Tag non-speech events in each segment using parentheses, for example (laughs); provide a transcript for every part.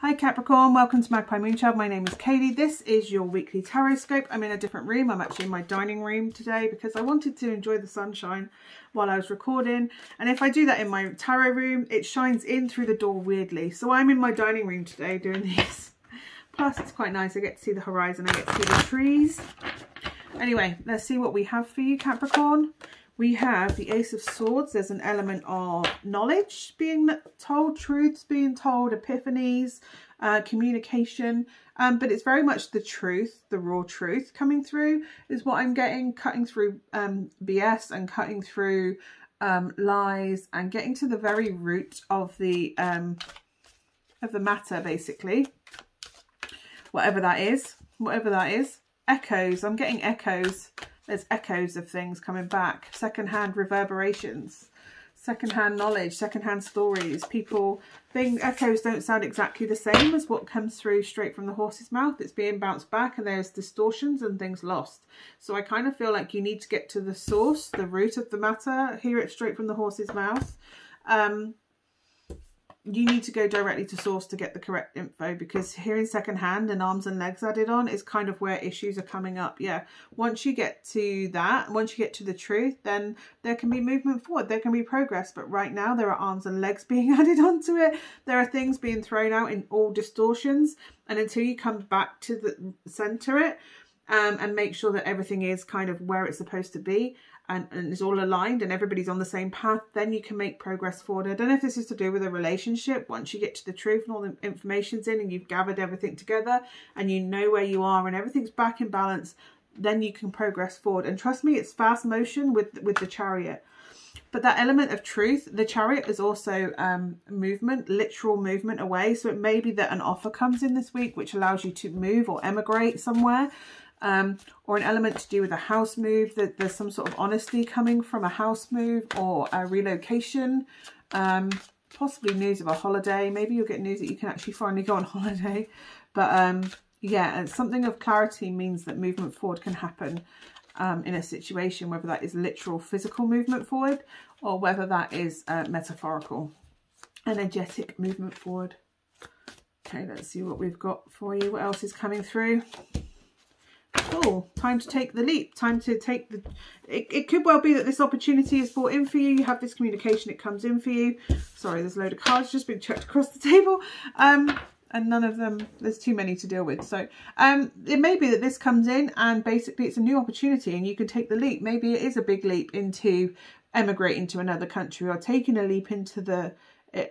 Hi Capricorn, welcome to Magpie Moonchild. My name is Kayleigh. This is your weekly tarot scope. I'm in a different room. I'm actually in my dining room today because I wanted to enjoy the sunshine while I was recording. And if I do that in my tarot room, it shines in through the door weirdly. So I'm in my dining room today doing (laughs) these. Plus it's quite nice. I get to see the horizon. I get to see the trees. Anyway, let's see what we have for you Capricorn we have the Ace of Swords. There's an element of knowledge being told, truths being told, epiphanies, uh, communication. Um, but it's very much the truth, the raw truth coming through is what I'm getting, cutting through um, BS and cutting through um, lies and getting to the very root of the um, of the matter, basically. Whatever that is, whatever that is. Echoes, I'm getting echoes there's echoes of things coming back, secondhand reverberations, secondhand knowledge, secondhand stories. People, being echoes don't sound exactly the same as what comes through straight from the horse's mouth. It's being bounced back and there's distortions and things lost. So I kind of feel like you need to get to the source, the root of the matter, hear it straight from the horse's mouth. Um, you need to go directly to source to get the correct info because hearing secondhand and arms and legs added on is kind of where issues are coming up. Yeah, once you get to that, once you get to the truth, then there can be movement forward, there can be progress. But right now there are arms and legs (laughs) being added onto it. There are things being thrown out in all distortions. And until you come back to the center it, um, and make sure that everything is kind of where it's supposed to be and, and is all aligned and everybody's on the same path, then you can make progress forward. I don't know if this is to do with a relationship. Once you get to the truth and all the information's in and you've gathered everything together and you know where you are and everything's back in balance, then you can progress forward. And trust me, it's fast motion with, with the chariot. But that element of truth, the chariot is also um, movement, literal movement away. So it may be that an offer comes in this week, which allows you to move or emigrate somewhere um, or an element to do with a house move, that there's some sort of honesty coming from a house move or a relocation, um, possibly news of a holiday. Maybe you'll get news that you can actually finally go on (laughs) holiday. But um, yeah, something of clarity means that movement forward can happen um, in a situation, whether that is literal physical movement forward or whether that is uh, metaphorical, energetic movement forward. Okay, let's see what we've got for you. What else is coming through? Cool. Time to take the leap. Time to take the... It, it could well be that this opportunity is brought in for you. You have this communication. It comes in for you. Sorry, there's a load of cards just been chucked across the table. Um, and none of them, there's too many to deal with. So um, it may be that this comes in and basically it's a new opportunity and you can take the leap. Maybe it is a big leap into emigrating to another country or taking a leap into the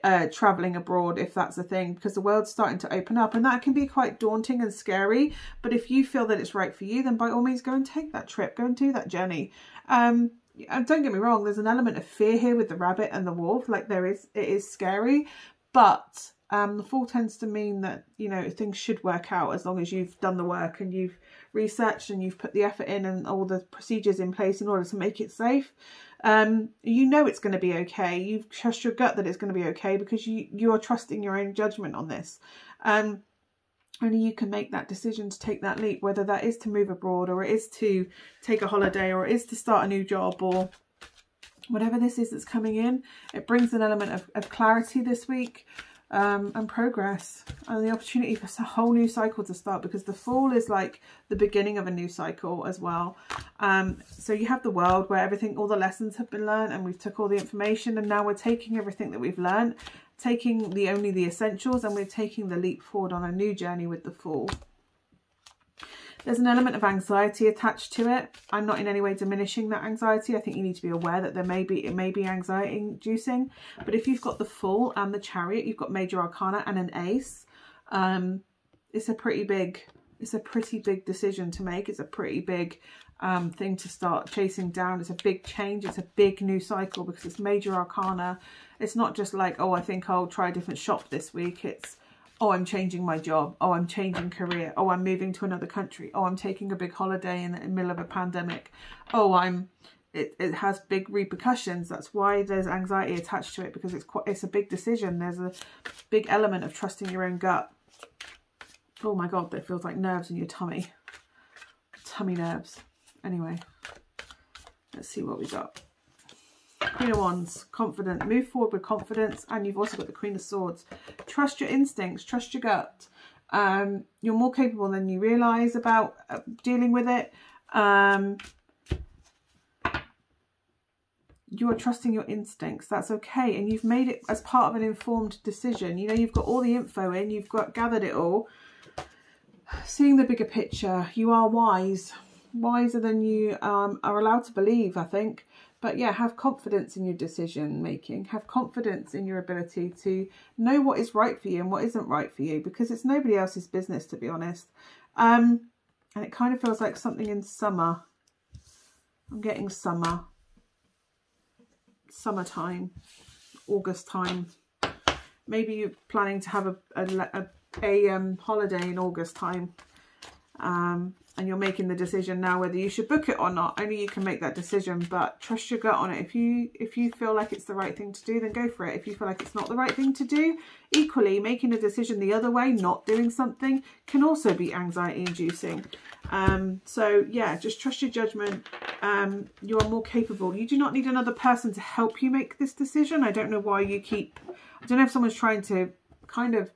uh, traveling abroad if that's a thing because the world's starting to open up and that can be quite daunting and scary. But if you feel that it's right for you then by all means go and take that trip. Go and do that journey. Um don't get me wrong there's an element of fear here with the rabbit and the wolf. Like there is it is scary. But um the fool tends to mean that you know things should work out as long as you've done the work and you've researched and you've put the effort in and all the procedures in place in order to make it safe um, you know it's going to be okay. You trust your gut that it's going to be okay because you, you are trusting your own judgment on this. Um, only you can make that decision to take that leap, whether that is to move abroad or it is to take a holiday or it is to start a new job or whatever this is that's coming in. It brings an element of, of clarity this week um, and progress and the opportunity for a whole new cycle to start because the fool is like the beginning of a new cycle as well. Um, so you have the world where everything, all the lessons have been learned and we've took all the information and now we're taking everything that we've learned, taking the only the essentials and we're taking the leap forward on a new journey with the fool. There's an element of anxiety attached to it. I'm not in any way diminishing that anxiety. I think you need to be aware that there may be, it may be anxiety inducing. But if you've got the Fool and the Chariot, you've got Major Arcana and an Ace, um, it's a pretty big, it's a pretty big decision to make. It's a pretty big um, thing to start chasing down. It's a big change. It's a big new cycle because it's Major Arcana. It's not just like, oh, I think I'll try a different shop this week. It's oh, I'm changing my job. Oh, I'm changing career. Oh, I'm moving to another country. Oh, I'm taking a big holiday in the middle of a pandemic. Oh, I'm, it, it has big repercussions. That's why there's anxiety attached to it because it's quite, it's a big decision. There's a big element of trusting your own gut. Oh my God, that feels like nerves in your tummy. Tummy nerves. Anyway, let's see what we got. Queen of Wands, confident. Move forward with confidence. And you've also got the Queen of Swords. Trust your instincts. Trust your gut. Um, you're more capable than you realise about uh, dealing with it. Um, you are trusting your instincts. That's okay. And you've made it as part of an informed decision. You know, you've got all the info in. You've got gathered it all. Seeing the bigger picture. You are wise. Wiser than you um, are allowed to believe, I think. But yeah, have confidence in your decision making. Have confidence in your ability to know what is right for you and what isn't right for you. Because it's nobody else's business, to be honest. Um, and it kind of feels like something in summer. I'm getting summer summertime, August time. Maybe you're planning to have a, a, a, a um, holiday in August time. Um, and you're making the decision now whether you should book it or not. Only you can make that decision, but trust your gut on it. If you if you feel like it's the right thing to do, then go for it. If you feel like it's not the right thing to do, equally making a decision the other way, not doing something, can also be anxiety inducing. Um, so yeah, just trust your judgment. Um, you are more capable. You do not need another person to help you make this decision. I don't know why you keep, I don't know if someone's trying to kind of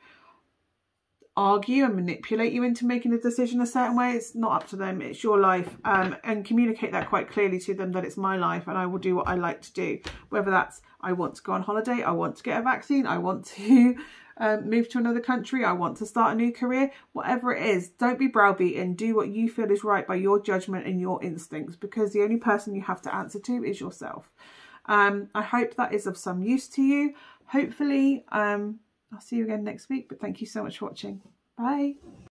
argue and manipulate you into making a decision a certain way. It's not up to them. It's your life. Um, and communicate that quite clearly to them that it's my life and I will do what I like to do. Whether that's I want to go on holiday, I want to get a vaccine, I want to (laughs) um, move to another country, I want to start a new career, whatever it is, don't be browbeaten. Do what you feel is right by your judgment and your instincts because the only person you have to answer to is yourself. Um, I hope that is of some use to you. Hopefully, um, I'll see you again next week, but thank you so much for watching. Bye.